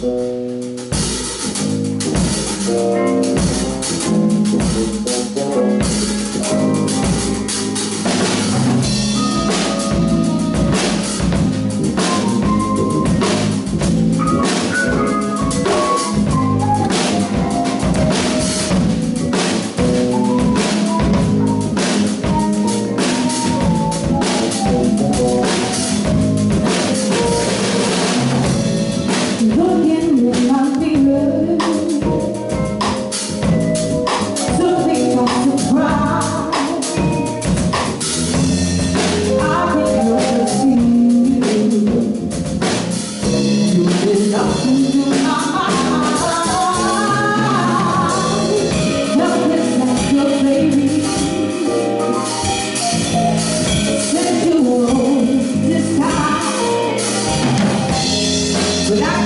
Música Without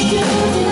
You. do.